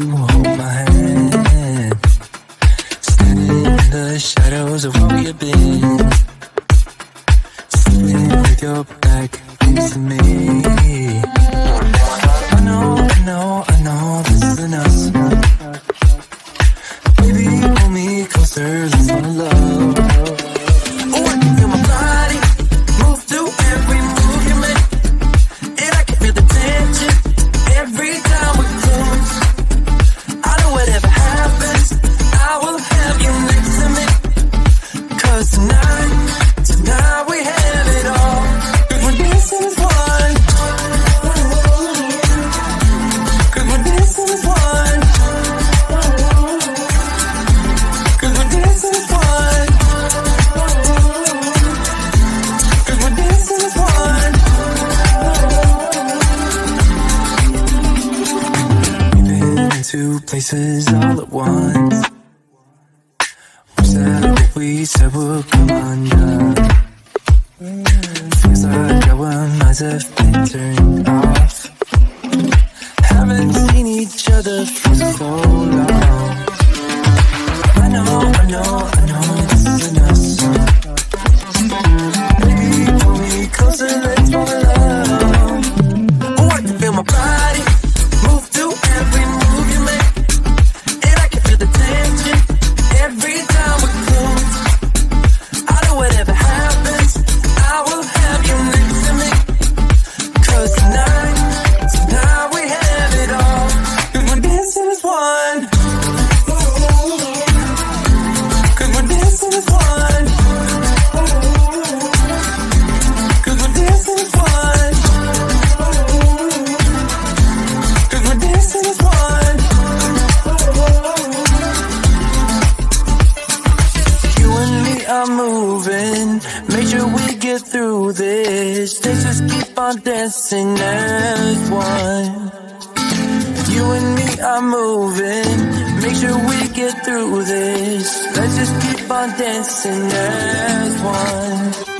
to hold my hand. Standing in the shadows of where you've been. Places all at once. Was that what we said would come undone? Feels like our minds have been turned off. Haven't seen each other for so long I'm moving. Make sure we get through this. Let's just keep on dancing as one. You and me are moving. Make sure we get through this. Let's just keep on dancing as one.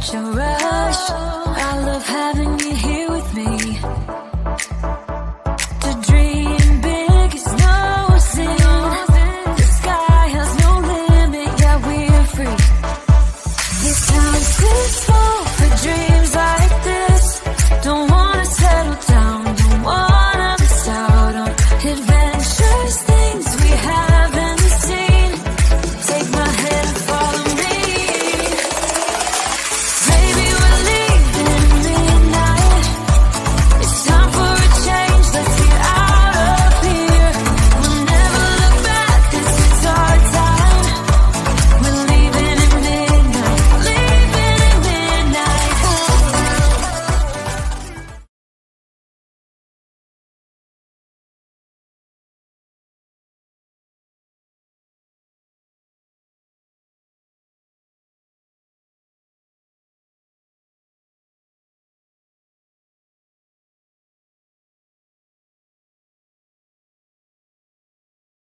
Such a rush. I love having